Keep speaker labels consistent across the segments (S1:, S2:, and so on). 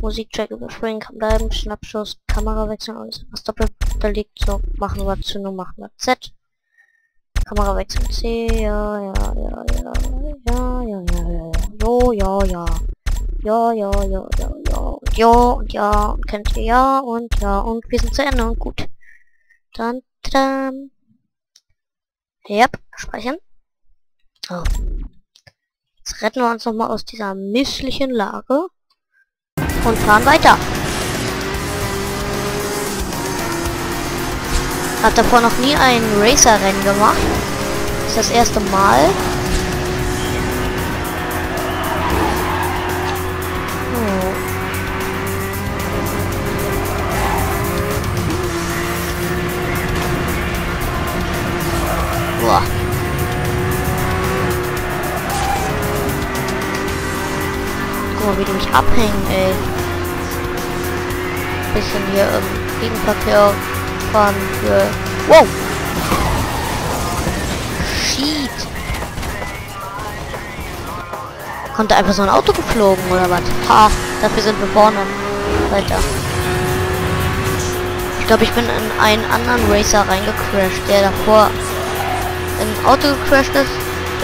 S1: Musikcheck überspringen, kann bleiben, Schnappschuss, Kamera wechseln, alles was doppelt da liegt, so, machen wir Zündung, machen wir Z. Kamera wechseln C, ja, ja, ja, ja, ja, ja, ja, ja, jo, ja, ja. Ja, ja, ja, ja, ja, und ja, und ja, und kennt ihr ja, und ja, und wir sind zu Ende und gut. Dann, dann. Yep, speichern. Oh. Jetzt retten wir uns nochmal aus dieser misslichen Lage und fahren weiter. Hat davor noch nie ein Racer-Rennen gemacht. Das ist das erste Mal. Abhängen, ey. Bisschen hier im Gegenverkehr fahren für... Wow! Shit! Kommt da einfach so ein Auto geflogen, oder was? Ha! Dafür sind wir vorne. Weiter. Ich glaube, ich bin in einen anderen Racer reingecrashed, der davor im Auto gecrashed ist.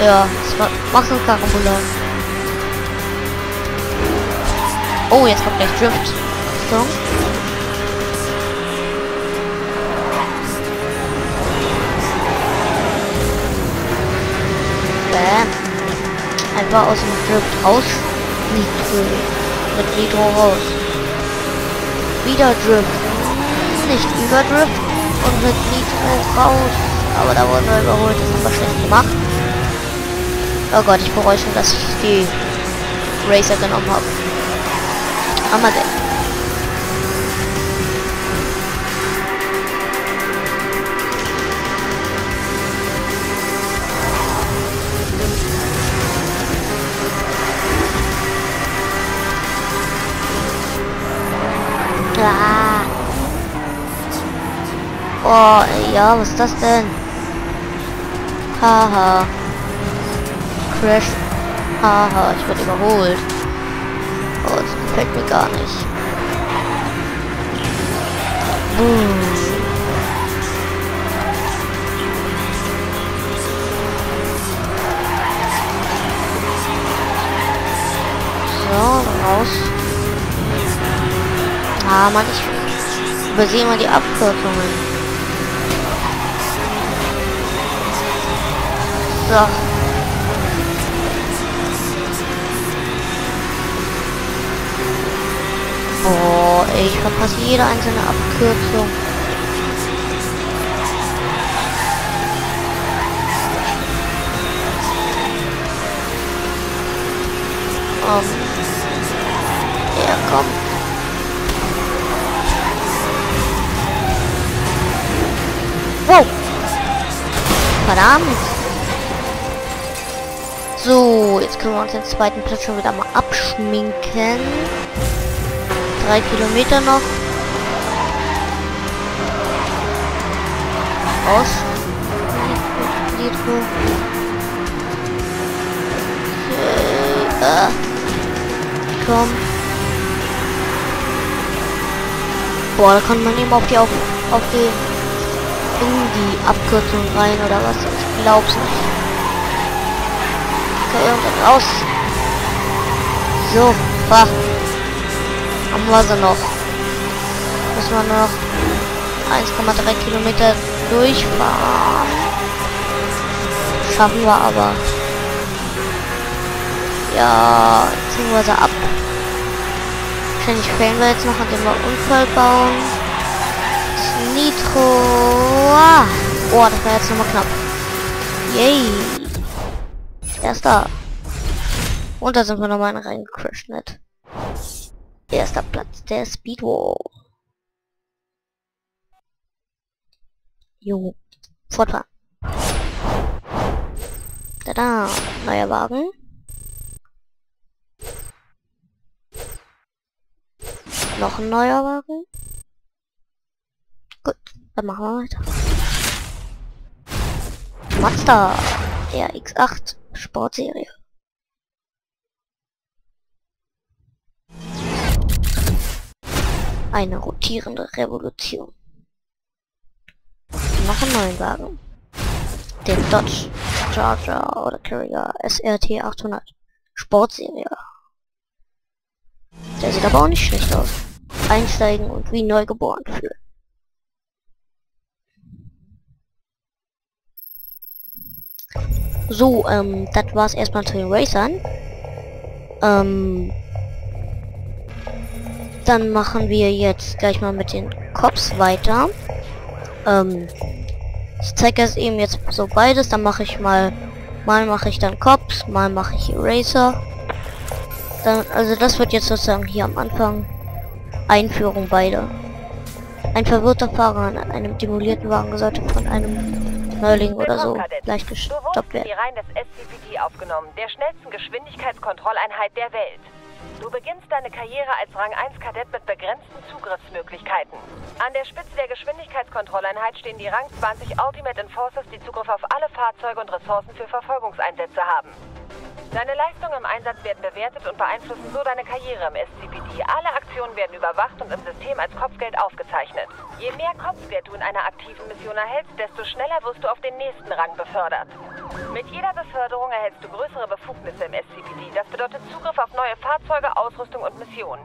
S1: Ja, das war, so ein Karambulan. Oh, jetzt kommt gleich Drift. So. Bam. Einfach aus dem Drift raus. Nitro. Mit Nitro raus. Wieder Drift. Nicht überdrift. Und mit Nitro raus. Aber da wurden wir überholt. Das haben wir schlecht gemacht. Oh Gott, ich bereue schon, dass ich die Racer genommen habe. Armadillo. Ah. Oh, ja, was ist das denn? Haha. Crash. Haha, ich werde überholt. Oh, gefällt mir gar nicht. Boom. So, raus. Ah, Mann, ich übersehe mal die Abkürzungen. So. Ey, ich verpasse jede einzelne Abkürzung. Um. Ja, komm. Wow. Verdammt. So, jetzt können wir uns den zweiten Platz schon wieder mal abschminken. Drei Kilometer noch. Aus. Nitro. Äh, komm. Boah, da kann man eben auf die auf, auf die in die Abkürzung rein oder was? Ich glaub's nicht. Okay, dann raus. So, bah haben wir sie noch. Müssen wir nur noch 1,3 Kilometer durchfahren. Schaffen wir aber. Ja, ziehen wir sie ab. Wahrscheinlich fällen wir jetzt noch, indem wir Unfall bauen. Das Nitro. Oh, das war jetzt nochmal knapp. Yay. Erster. Und da sind wir nochmal reingecrashed? Erster Platz der Speedwall. Jo. Fortfahren. Tada. Neuer Wagen. Noch ein neuer Wagen. Gut, dann machen wir weiter. Mazda RX8 Sportserie. Eine rotierende Revolution. Noch einen neuen Wagen. Den Dodge Charger oder Carrier SRT 800 Sportserie. Der sieht aber auch nicht schlecht aus. Einsteigen und wie neu geboren fühlen. So, ähm, das war's erstmal zu den Racern. Ähm, dann machen wir jetzt gleich mal mit den Cops weiter. Ähm, ich zeige es eben jetzt so beides, dann mache ich mal, mal mache ich dann Cops, mal mache ich Eraser. Dann, also das wird jetzt sozusagen hier am Anfang Einführung beide. Ein verwirrter Fahrer an einem demolierten Wagen sollte von einem Neuling oder so gleich gestoppt werden.
S2: die Reihen des SCPD aufgenommen, der schnellsten Geschwindigkeitskontrolleinheit der Welt. Du beginnst deine Karriere als Rang 1 Kadett mit begrenzten Zugriffsmöglichkeiten. An der Spitze der Geschwindigkeitskontrolleinheit stehen die Rang 20 Ultimate Enforcers, die Zugriff auf alle Fahrzeuge und Ressourcen für Verfolgungseinsätze haben. Deine Leistungen im Einsatz werden bewertet und beeinflussen so deine Karriere im SCPD. Alle Aktionen werden überwacht und im System als Kopfgeld aufgezeichnet. Je mehr Kopfgeld du in einer aktiven Mission erhältst, desto schneller wirst du auf den nächsten Rang befördert. Mit jeder Beförderung erhältst du größere Befugnisse im SCPD. Das bedeutet Zugriff auf neue Fahrzeuge, Ausrüstung und Missionen.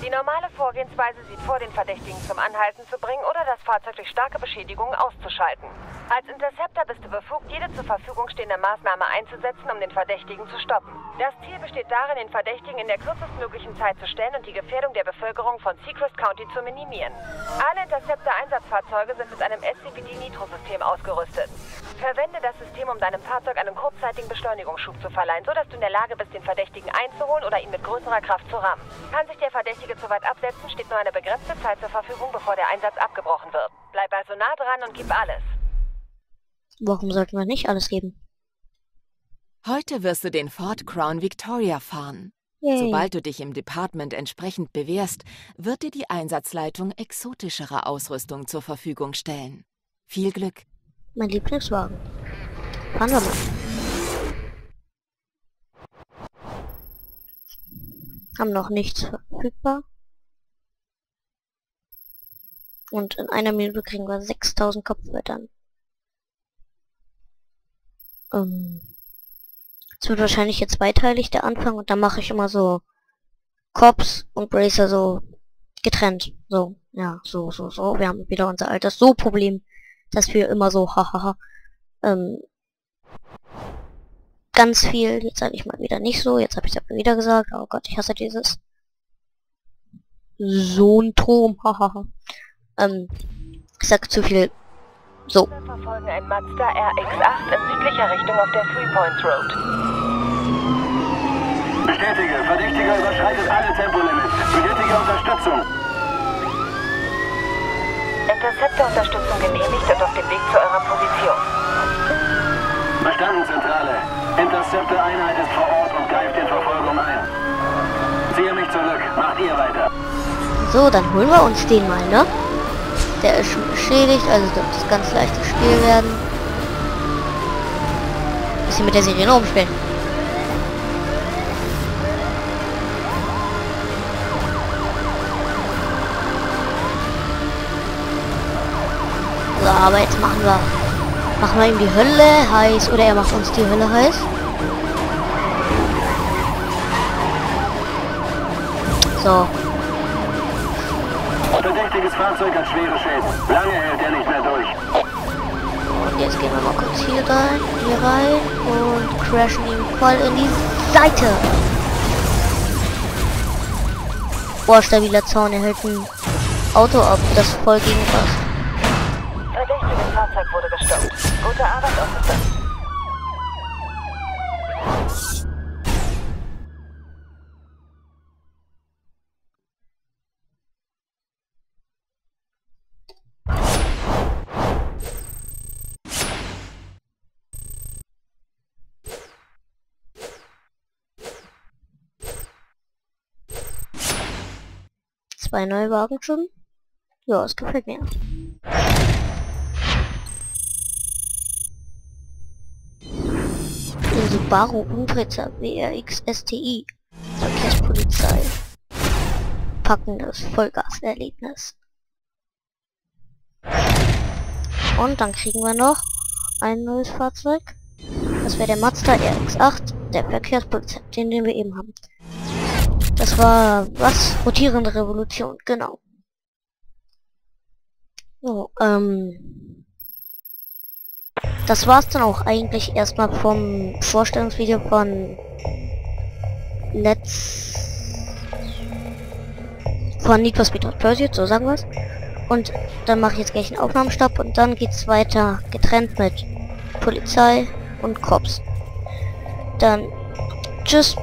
S2: Die normale Vorgehensweise sieht vor, den Verdächtigen zum Anhalten zu bringen oder das Fahrzeug durch starke Beschädigungen auszuschalten. Als Interceptor bist du befugt, jede zur Verfügung stehende Maßnahme einzusetzen, um den Verdächtigen zu stoppen. Das Ziel besteht darin, den Verdächtigen in der kürzestmöglichen Zeit zu stellen und die Gefährdung der Bevölkerung von Seacrest County zu minimieren. Alle Interceptor-Einsatzfahrzeuge sind mit einem SCPD-Nitro-System ausgerüstet. Verwende das System, um deinem Fahrzeug einen kurzzeitigen Beschleunigungsschub zu verleihen, sodass du in der Lage bist, den Verdächtigen einzuholen oder ihn mit größerer Kraft zu rammen. Kann sich der Verdächtige zu weit absetzen, steht nur eine begrenzte Zeit zur Verfügung, bevor der Einsatz abgebrochen wird. Bleib also nah dran und gib alles.
S1: Warum sollten wir nicht alles geben?
S3: Heute wirst du den Ford Crown Victoria fahren.
S1: Yay.
S3: Sobald du dich im Department entsprechend bewährst, wird dir die Einsatzleitung exotischere Ausrüstung zur Verfügung stellen. Viel Glück!
S1: Mein Lieblingswagen. Fahren wir mal. Haben noch nichts verfügbar. Und in einer Minute kriegen wir 6000 Kopfwörtern. Ähm, es wird wahrscheinlich jetzt zweiteilig der Anfang und dann mache ich immer so Cops und Bracer so getrennt. So, ja, so, so, so. Wir haben wieder unser altes So-Problem, dass wir immer so, hahaha, ähm, ganz viel, jetzt sage ich mal wieder nicht so, jetzt habe ich es aber wieder gesagt, oh Gott, ich hasse dieses so ein Turm, hahaha. ähm, ich sag zu viel so.
S2: Wir verfolgen ein Mazda RX-8 in südlicher Richtung auf der Three Points Road.
S4: Bestätige, Verdächtiger überschreitet alle Tempolimits. Benötige Unterstützung.
S2: Interceptor-Unterstützung genehmigt und auf dem Weg zu eurer Position.
S4: Verstanden, Zentrale. Interceptor-Einheit ist vor Ort und greift in Verfolgung ein. Ziehe mich zurück. Macht ihr weiter.
S1: So, dann holen wir uns den mal, ne? Der ist schon beschädigt, also das ganz leichtes Spiel werden. Bisschen mit der Sirene umspielen. So, aber jetzt machen wir machen wir ihm die Hölle heiß oder er macht uns die Hölle heiß. So,
S4: Verdächtiges Fahrzeug hat schwere Schäden. Lange hält er nicht mehr durch.
S1: Und jetzt gehen wir mal kurz hier rein, hier rein und crashen ihn voll in die Seite. Boah, stabiler Zaun, er hält ein Auto ab, das voll gegen was.
S2: Verdächtiges Fahrzeug wurde gestoppt. Gute Arbeit, Officer.
S1: Zwei neue Wagen schon. Ja, es gefällt mir. Den Subaru Umbrizer WRX STI. Verkehrspolizei. packendes Vollgas-Erlebnis. Und dann kriegen wir noch ein neues Fahrzeug. Das wäre der Mazda RX-8, der Verkehrspolizei, den, den wir eben haben. Das war was? Rotierende Revolution, genau. So, ähm. Das war's dann auch eigentlich erstmal vom Vorstellungsvideo von Let's von Need for Speed Hot Pursuit, so sagen wir's. Und dann mache ich jetzt gleich einen Aufnahmestopp und dann geht's weiter getrennt mit Polizei und Cops. Dann tschüss.